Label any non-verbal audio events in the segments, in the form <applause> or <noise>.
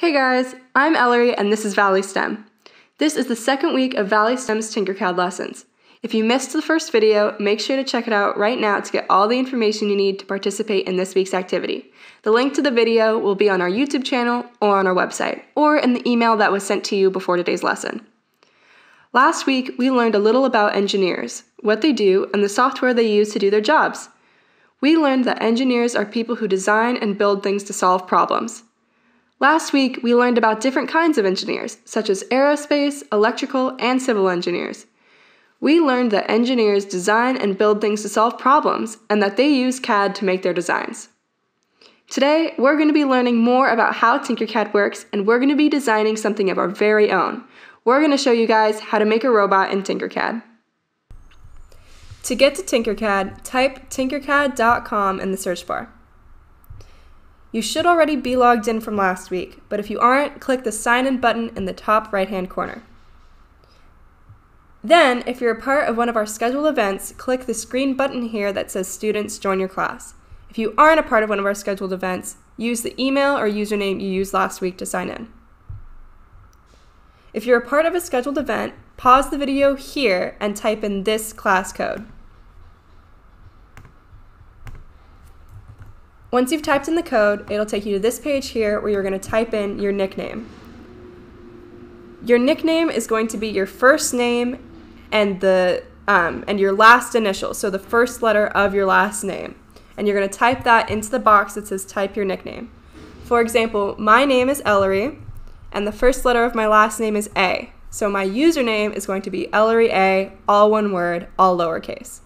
Hey guys, I'm Ellery and this is Valley STEM. This is the second week of Valley STEM's Tinkercad lessons. If you missed the first video, make sure to check it out right now to get all the information you need to participate in this week's activity. The link to the video will be on our YouTube channel or on our website, or in the email that was sent to you before today's lesson. Last week, we learned a little about engineers, what they do, and the software they use to do their jobs. We learned that engineers are people who design and build things to solve problems. Last week, we learned about different kinds of engineers, such as aerospace, electrical, and civil engineers. We learned that engineers design and build things to solve problems, and that they use CAD to make their designs. Today, we're going to be learning more about how Tinkercad works, and we're going to be designing something of our very own. We're going to show you guys how to make a robot in Tinkercad. To get to Tinkercad, type tinkercad.com in the search bar. You should already be logged in from last week, but if you aren't, click the sign in button in the top right hand corner. Then, if you're a part of one of our scheduled events, click the screen button here that says Students Join Your Class. If you aren't a part of one of our scheduled events, use the email or username you used last week to sign in. If you're a part of a scheduled event, pause the video here and type in this class code. Once you've typed in the code, it'll take you to this page here where you're going to type in your nickname. Your nickname is going to be your first name and the um, and your last initial, so the first letter of your last name. And you're going to type that into the box that says type your nickname. For example, my name is Ellery, and the first letter of my last name is A. So my username is going to be Ellery A, all one word, all lowercase.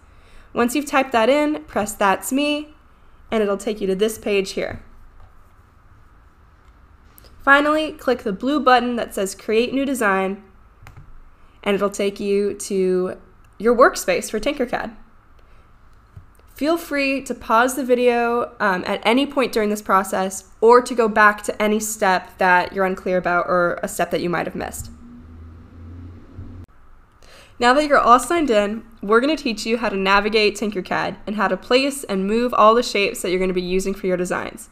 Once you've typed that in, press That's Me, and it'll take you to this page here. Finally, click the blue button that says Create New Design, and it'll take you to your workspace for Tinkercad. Feel free to pause the video um, at any point during this process or to go back to any step that you're unclear about or a step that you might have missed. Now that you're all signed in, we're going to teach you how to navigate Tinkercad and how to place and move all the shapes that you're going to be using for your designs.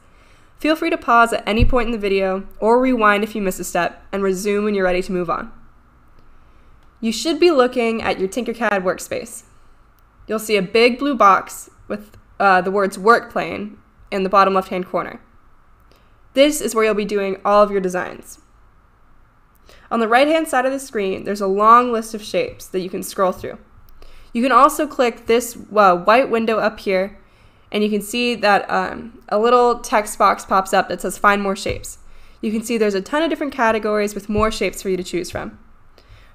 Feel free to pause at any point in the video or rewind if you miss a step and resume when you're ready to move on. You should be looking at your Tinkercad workspace. You'll see a big blue box with uh, the words work plane in the bottom left hand corner. This is where you'll be doing all of your designs. On the right hand side of the screen, there's a long list of shapes that you can scroll through. You can also click this uh, white window up here, and you can see that um, a little text box pops up that says Find More Shapes. You can see there's a ton of different categories with more shapes for you to choose from.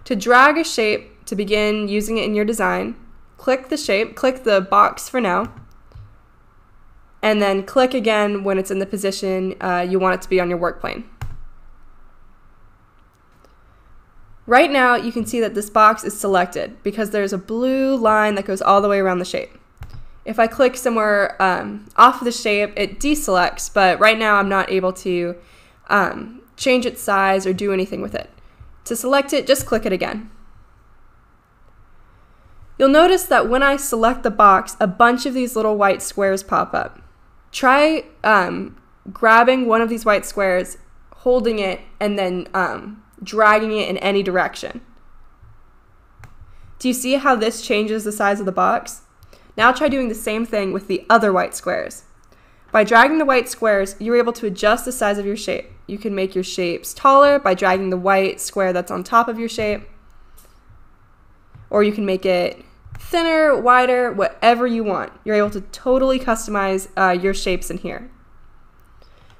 To drag a shape to begin using it in your design, click the shape, click the box for now, and then click again when it's in the position uh, you want it to be on your work plane. Right now, you can see that this box is selected because there's a blue line that goes all the way around the shape. If I click somewhere um, off of the shape, it deselects, but right now I'm not able to um, change its size or do anything with it. To select it, just click it again. You'll notice that when I select the box, a bunch of these little white squares pop up. Try um, grabbing one of these white squares, holding it, and then um, dragging it in any direction. Do you see how this changes the size of the box? Now try doing the same thing with the other white squares. By dragging the white squares, you're able to adjust the size of your shape. You can make your shapes taller by dragging the white square that's on top of your shape, or you can make it thinner, wider, whatever you want. You're able to totally customize uh, your shapes in here.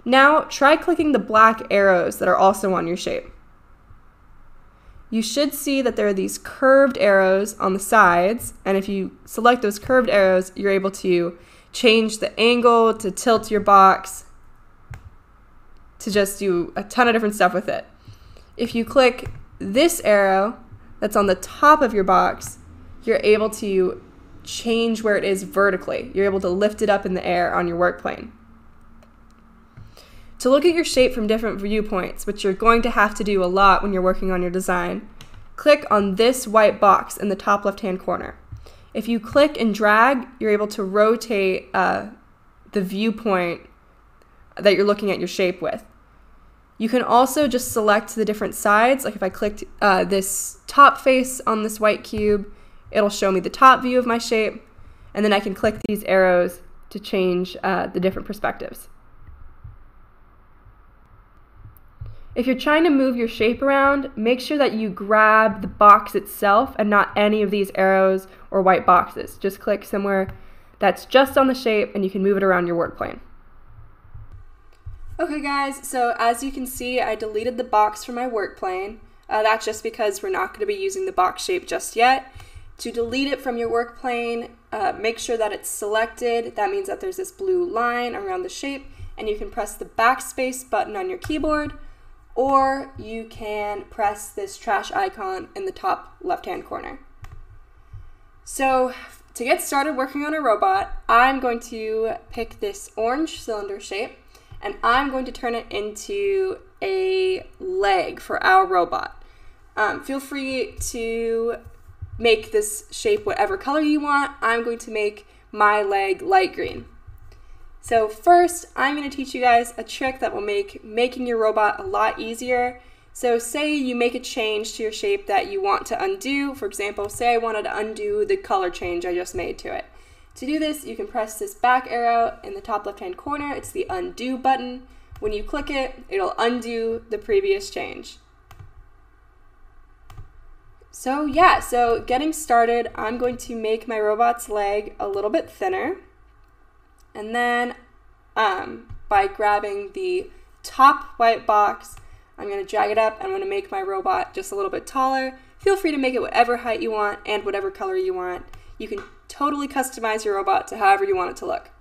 Now try clicking the black arrows that are also on your shape you should see that there are these curved arrows on the sides. And if you select those curved arrows, you're able to change the angle, to tilt your box, to just do a ton of different stuff with it. If you click this arrow that's on the top of your box, you're able to change where it is vertically. You're able to lift it up in the air on your work plane. To look at your shape from different viewpoints, which you're going to have to do a lot when you're working on your design, click on this white box in the top left hand corner. If you click and drag, you're able to rotate uh, the viewpoint that you're looking at your shape with. You can also just select the different sides. Like if I clicked uh, this top face on this white cube, it'll show me the top view of my shape. And then I can click these arrows to change uh, the different perspectives. If you're trying to move your shape around, make sure that you grab the box itself and not any of these arrows or white boxes. Just click somewhere that's just on the shape and you can move it around your work plane. Okay guys, so as you can see, I deleted the box from my work plane. Uh, that's just because we're not going to be using the box shape just yet. To delete it from your work plane, uh, make sure that it's selected. That means that there's this blue line around the shape and you can press the backspace button on your keyboard or you can press this trash icon in the top left-hand corner. So to get started working on a robot, I'm going to pick this orange cylinder shape and I'm going to turn it into a leg for our robot. Um, feel free to make this shape whatever color you want. I'm going to make my leg light green. So first, I'm going to teach you guys a trick that will make making your robot a lot easier. So say you make a change to your shape that you want to undo. For example, say I wanted to undo the color change I just made to it. To do this, you can press this back arrow in the top left-hand corner. It's the undo button. When you click it, it'll undo the previous change. So yeah, so getting started, I'm going to make my robot's leg a little bit thinner. And then um, by grabbing the top white box, I'm going to drag it up. I'm going to make my robot just a little bit taller. Feel free to make it whatever height you want and whatever color you want. You can totally customize your robot to however you want it to look.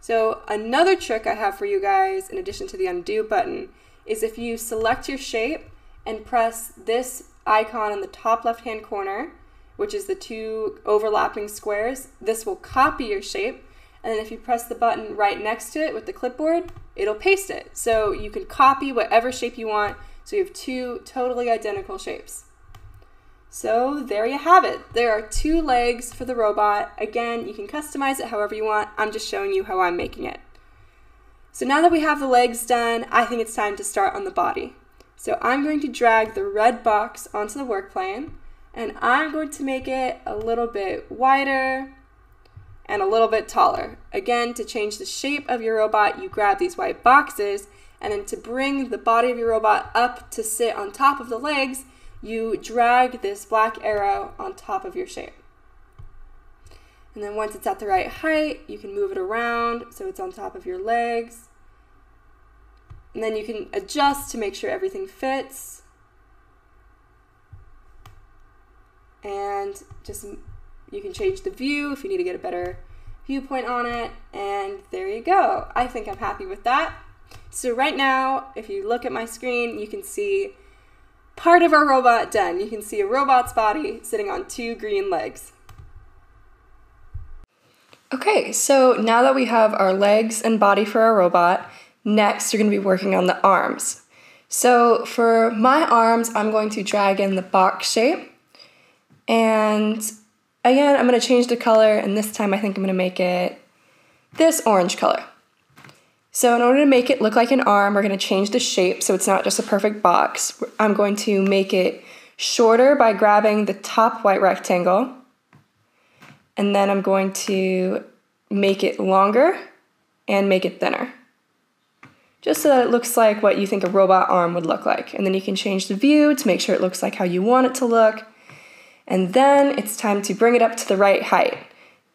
So another trick I have for you guys, in addition to the undo button, is if you select your shape and press this icon in the top left-hand corner, which is the two overlapping squares, this will copy your shape and then if you press the button right next to it with the clipboard, it'll paste it. So you can copy whatever shape you want, so you have two totally identical shapes. So there you have it. There are two legs for the robot. Again, you can customize it however you want. I'm just showing you how I'm making it. So now that we have the legs done, I think it's time to start on the body. So I'm going to drag the red box onto the work plane, and I'm going to make it a little bit wider, and a little bit taller. Again, to change the shape of your robot, you grab these white boxes, and then to bring the body of your robot up to sit on top of the legs, you drag this black arrow on top of your shape. And then once it's at the right height, you can move it around so it's on top of your legs. And then you can adjust to make sure everything fits. And just you can change the view if you need to get a better viewpoint on it. And there you go. I think I'm happy with that. So right now, if you look at my screen, you can see part of our robot done. You can see a robot's body sitting on two green legs. Okay, so now that we have our legs and body for our robot, next you're going to be working on the arms. So for my arms, I'm going to drag in the box shape and Again, I'm going to change the color, and this time I think I'm going to make it this orange color. So in order to make it look like an arm, we're going to change the shape so it's not just a perfect box. I'm going to make it shorter by grabbing the top white rectangle, and then I'm going to make it longer and make it thinner. Just so that it looks like what you think a robot arm would look like. And then you can change the view to make sure it looks like how you want it to look. And then it's time to bring it up to the right height.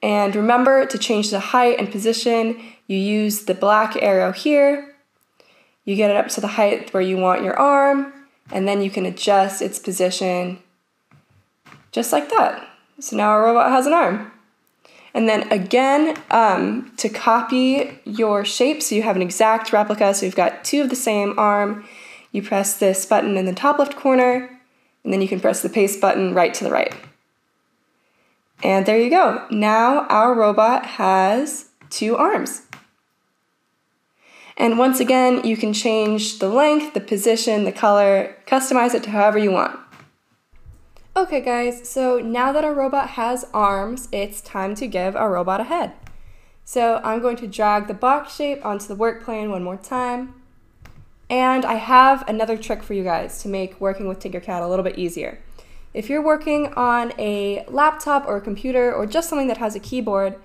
And remember to change the height and position, you use the black arrow here. You get it up to the height where you want your arm, and then you can adjust its position just like that. So now our robot has an arm. And then again, um, to copy your shape so you have an exact replica, so you've got two of the same arm, you press this button in the top left corner, and then you can press the paste button right to the right. And there you go. Now our robot has two arms. And once again, you can change the length, the position, the color, customize it to however you want. Okay guys, so now that our robot has arms, it's time to give our robot a head. So I'm going to drag the box shape onto the work plane one more time. And I have another trick for you guys to make working with Tinkercad a little bit easier. If you're working on a laptop or a computer or just something that has a keyboard,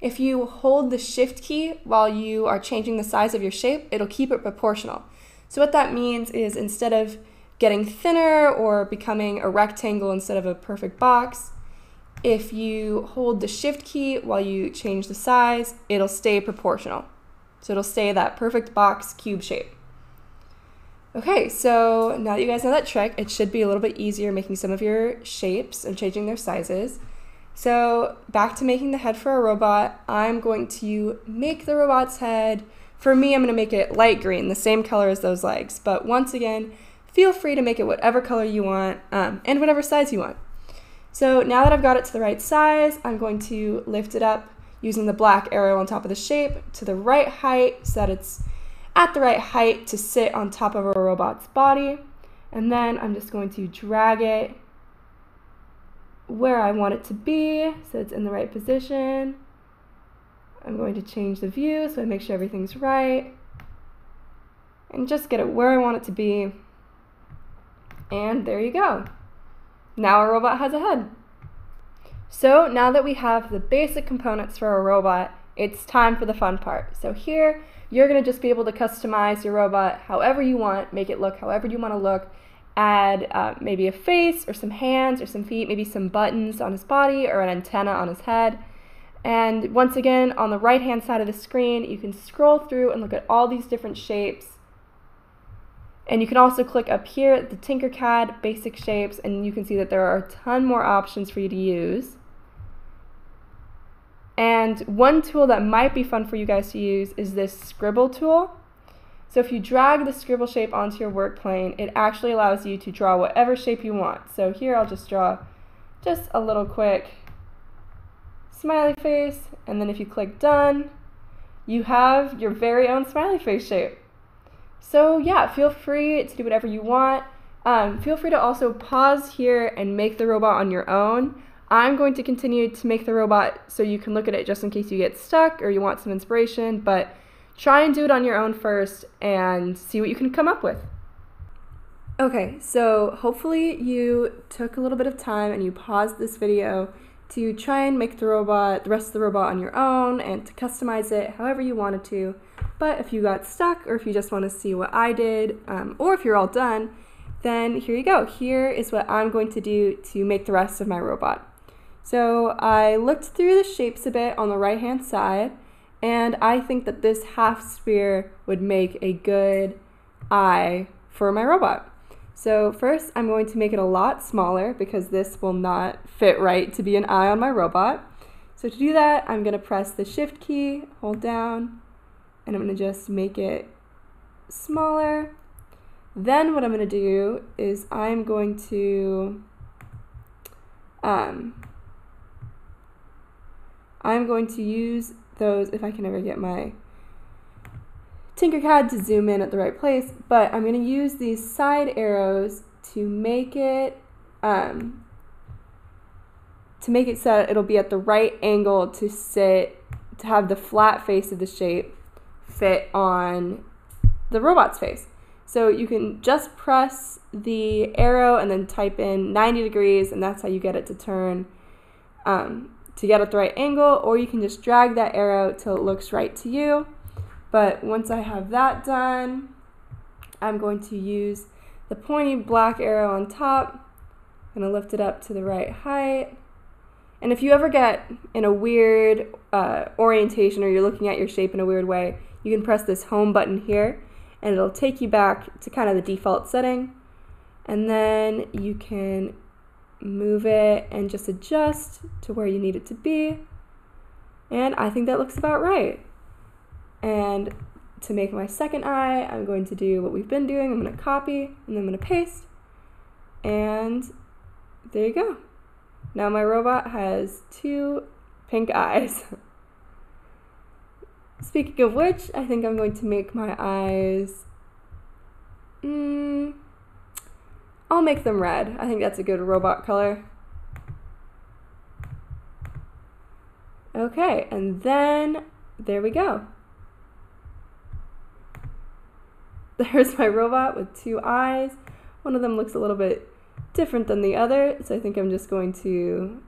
if you hold the shift key while you are changing the size of your shape, it'll keep it proportional. So what that means is instead of getting thinner or becoming a rectangle instead of a perfect box, if you hold the shift key while you change the size, it'll stay proportional. So it'll stay that perfect box cube shape. Okay, so now that you guys know that trick, it should be a little bit easier making some of your shapes and changing their sizes. So back to making the head for a robot, I'm going to make the robot's head. For me, I'm going to make it light green, the same color as those legs. But once again, feel free to make it whatever color you want um, and whatever size you want. So now that I've got it to the right size, I'm going to lift it up using the black arrow on top of the shape to the right height so that it's at the right height to sit on top of a robot's body. And then I'm just going to drag it where I want it to be so it's in the right position. I'm going to change the view so I make sure everything's right. And just get it where I want it to be. And there you go. Now our robot has a head. So now that we have the basic components for our robot, it's time for the fun part. So here, you're gonna just be able to customize your robot however you want, make it look however you wanna look, add uh, maybe a face or some hands or some feet, maybe some buttons on his body or an antenna on his head. And once again, on the right hand side of the screen, you can scroll through and look at all these different shapes. And you can also click up here at the Tinkercad basic shapes and you can see that there are a ton more options for you to use. And one tool that might be fun for you guys to use is this scribble tool. So if you drag the scribble shape onto your work plane, it actually allows you to draw whatever shape you want. So here I'll just draw just a little quick smiley face, and then if you click done, you have your very own smiley face shape. So yeah, feel free to do whatever you want. Um, feel free to also pause here and make the robot on your own. I'm going to continue to make the robot so you can look at it just in case you get stuck or you want some inspiration, but try and do it on your own first and see what you can come up with. Okay, so hopefully you took a little bit of time and you paused this video to try and make the robot, the rest of the robot on your own and to customize it however you wanted to. But if you got stuck or if you just want to see what I did, um, or if you're all done, then here you go. Here is what I'm going to do to make the rest of my robot. So I looked through the shapes a bit on the right hand side and I think that this half sphere would make a good eye for my robot. So first I'm going to make it a lot smaller because this will not fit right to be an eye on my robot. So to do that, I'm going to press the shift key, hold down, and I'm going to just make it smaller. Then what I'm going to do is I'm going to um, I'm going to use those if I can ever get my Tinkercad to zoom in at the right place, but I'm going to use these side arrows to make it um, to make it so it'll be at the right angle to sit to have the flat face of the shape fit on the robot's face. So you can just press the arrow and then type in 90 degrees and that's how you get it to turn um, to get at the right angle, or you can just drag that arrow till it looks right to you. But once I have that done, I'm going to use the pointy black arrow on top. I'm to lift it up to the right height. And if you ever get in a weird uh, orientation or you're looking at your shape in a weird way, you can press this home button here and it'll take you back to kind of the default setting. And then you can move it and just adjust to where you need it to be. And I think that looks about right. And to make my second eye, I'm going to do what we've been doing. I'm going to copy and then I'm going to paste. And there you go. Now my robot has two pink <laughs> eyes. Speaking of which, I think I'm going to make my eyes. Mm, I'll make them red. I think that's a good robot color. Okay, and then there we go. <laughs> there's my robot with two eyes. One of them looks a little bit different than the other, so I think I'm just going to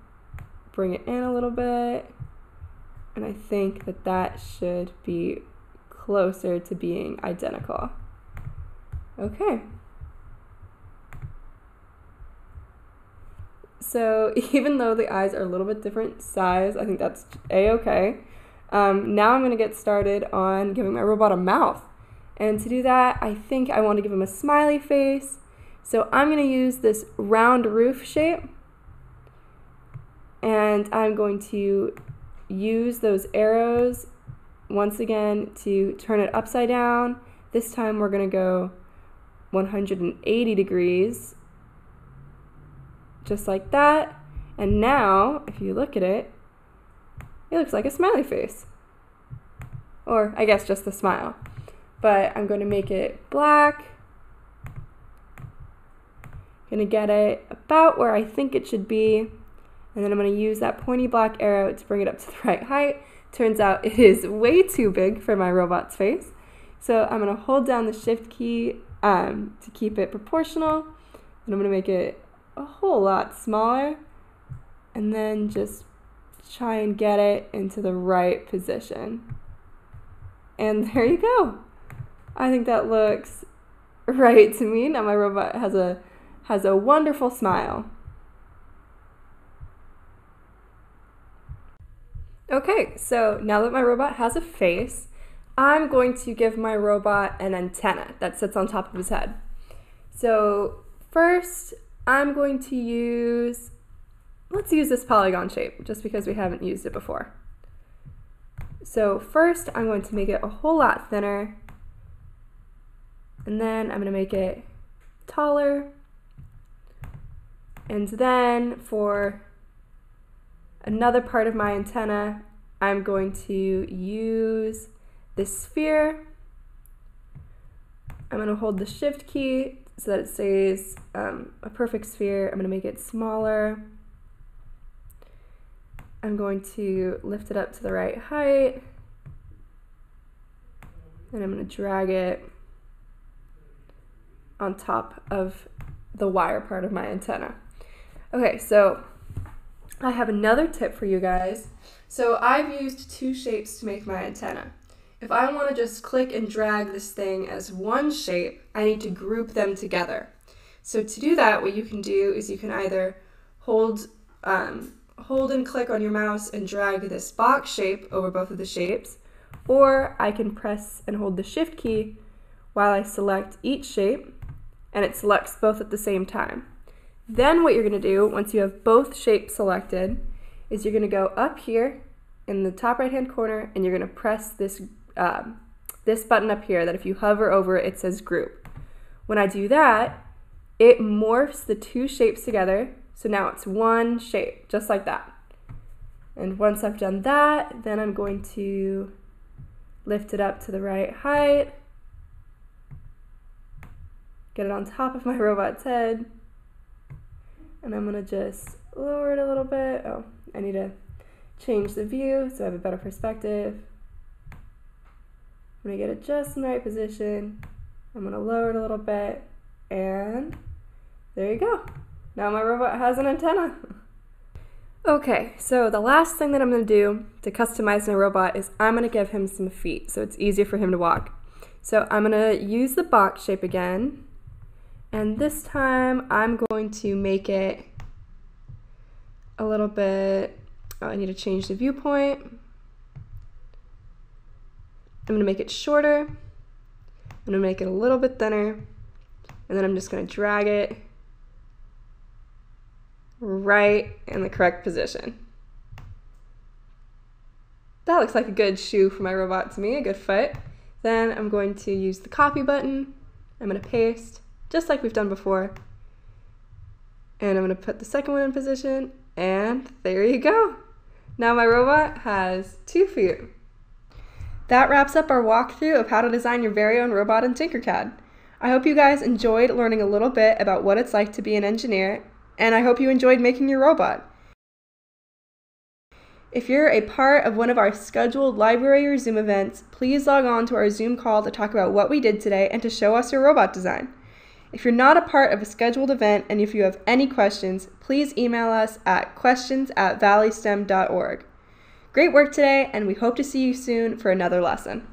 bring it in a little bit. And I think that that should be closer to being identical. Okay. So <laughs> even though the eyes are a little bit different size, I think that's a-okay. Um, now I'm going to get started on giving my robot a mouth. And to do that, I think I want to give him a smiley face. So I'm going to use this round roof shape. And I'm going to use those arrows once again to turn it upside down. This time we're going to go 180 degrees, just like that. And now, if you look at it, it looks like a smiley face. Or I guess just a smile. But I'm going to make it black. I'm Gonna get it about where I think it should be. And then I'm going to use that pointy black arrow to bring it up to the <laughs> right height. Turns out it is way too big for my robot's face. So I'm going to hold down the shift key um, to keep it proportional. And I'm going to make it a whole lot smaller. And then just try and get it into the right position. And there you go. I think that looks <laughs> right to me. Now my robot has a has a wonderful smile. Okay, so now that my robot has a face, I'm going to give my robot an antenna that sits on top of his head. So first, I'm going to use, let's use this polygon shape just because we haven't used it before. So first, I'm going to make it a whole lot thinner, and then I'm going to make it taller, and then for another part of my antenna, I'm going to use this sphere. I'm going to hold the shift key so that it stays um, a perfect sphere. I'm going to make it smaller. I'm going to lift it up to the right height. And I'm going to drag it on top of the wire part of my antenna. Okay, so I have another tip for you guys. So I've used two shapes to make my antenna. If I want to just click and drag this thing as one shape, I need to group them together. So to do that, what you can do is you can either hold, um, hold and click on your mouse and drag this box shape over both of the shapes, or I can press and hold the shift key while I select each shape, and it selects both at the same time. Then what you're going to do, once you have both shapes selected, is you're going to go up here in the top right hand corner and you're going to press this um, this button up here that if you hover over it, it says group. When I do that, it morphs the two shapes together. So now it's one shape, just like that. And once I've done that, then I'm going to lift it up to the right height, get it on top of my <laughs> robot's head, and I'm gonna just lower it a little bit. Oh, I need to change the view so I have a better perspective. I'm gonna get it just in the right position. I'm gonna lower it a little bit, and there you go. Now my robot has an antenna. <laughs> okay, so the last thing that I'm gonna do to customize my robot is I'm gonna give him some feet so it's easier for him to walk. So I'm gonna use the box shape again, and this time I'm going to make it a little bit, oh, I need to change the viewpoint. I'm gonna make it shorter. I'm gonna make it a little bit thinner. And then I'm just gonna drag it right in the correct position. That looks like a good shoe for my robot to me, a good foot. Then I'm going to use the copy button. I'm gonna paste, just like we've done before. And I'm gonna put the second one in position, and there you go. Now my robot has two feet. That wraps up our walkthrough of how to design your very own robot in Tinkercad. I hope you guys enjoyed learning a little bit about what it's like to be an engineer, and I hope you enjoyed making your robot. If you're a part of one of our scheduled library or Zoom events, please log on to our Zoom call to talk about what we did today and to show us your robot design. If you're not a part of a scheduled event and if you have any questions, please email us at questions at valleystem.org. Great work today, and we hope to see you soon for another lesson.